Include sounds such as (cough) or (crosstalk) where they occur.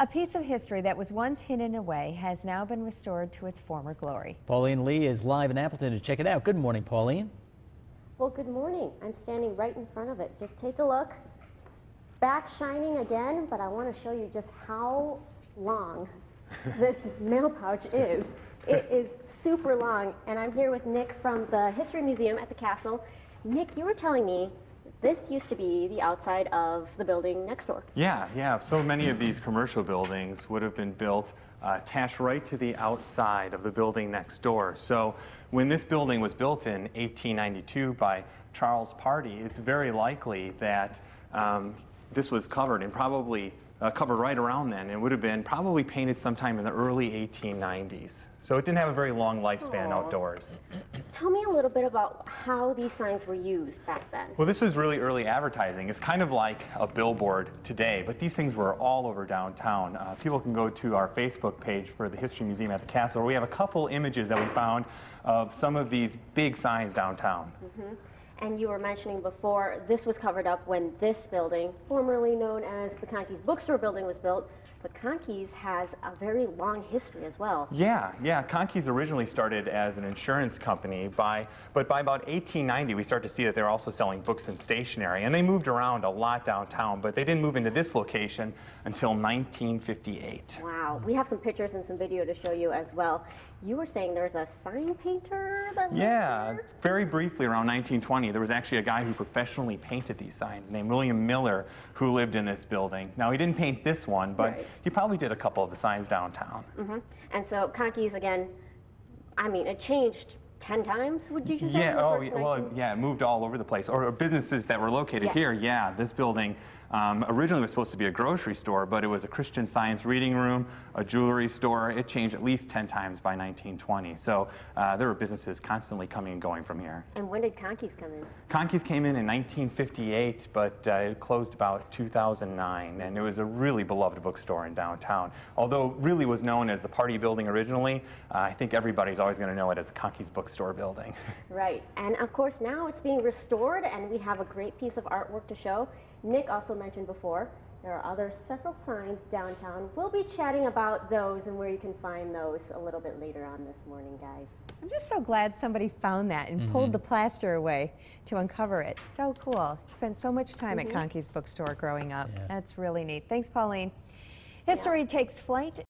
A piece of history that was once hidden away has now been restored to its former glory. Pauleen Le is live in Appleton to check it out. Good morning, Pauleen. Well, good morning. I'm standing right in front of it. Just take a look. It's back shining again, but I want to show you just how long (laughs) this mail pouch is. It is super long, and I'm here with Nick from the History Museum at the castle. Nick, you were telling me this used to be the outside of the building next door. Yeah, yeah. So many of these commercial buildings would have been built uh, attached right to the outside of the building next door. So when this building was built in 1892 by Charles Party, it's very likely that um, this was covered and probably uh, covered right around then and would have been probably painted sometime in the early 1890s. So it didn't have a very long lifespan Aww. outdoors. Tell me a little bit about how these signs were used back then. Well, this was really early advertising. It's kind of like a billboard today, but these things were all over downtown. Uh, people can go to our Facebook page for the History Museum at the Castle. We have a couple images that we found of some of these big signs downtown. Mm -hmm. And you were mentioning before, this was covered up when this building, formerly known as the Conkey's Bookstore building, was built. But Conkey's has a very long history as well. Yeah, yeah. Conkey's originally started as an insurance company, by, but by about 1890, we start to see that they're also selling books and stationery. And they moved around a lot downtown, but they didn't move into this location until 1958. Wow. We have some pictures and some video to show you as well. You were saying there's a sign painter that Yeah, very briefly around 1920, there was actually a guy who professionally painted these signs named William Miller who lived in this building. Now, he didn't paint this one, but right. he probably did a couple of the signs downtown. Mm -hmm. And so Conkey's, again, I mean, it changed 10 times, would you just say? Yeah, oh, well, yeah, it moved all over the place. Or, or businesses that were located yes. here, yeah, this building um, originally was supposed to be a grocery store, but it was a Christian science reading room, a jewelry store. It changed at least 10 times by 1920. So uh, there were businesses constantly coming and going from here. And when did Conkey's come in? Conkey's came in in 1958, but uh, it closed about 2009, and it was a really beloved bookstore in downtown. Although really was known as the party Building originally, uh, I think everybody's always going to know it as the Conkey's Bookstore building. (laughs) right, and of course now it's being restored, and we have a great piece of artwork to show. Nick also mentioned before, there are other several signs downtown. We'll be chatting about those and where you can find those a little bit later on this morning, guys. I'm just so glad somebody found that and mm -hmm. pulled the plaster away to uncover it. So cool. Spent so much time mm -hmm. at mm-hmm. Conkey's bookstore growing up. Yeah. That's really neat. Thanks, Pauleen. History yeah. takes flight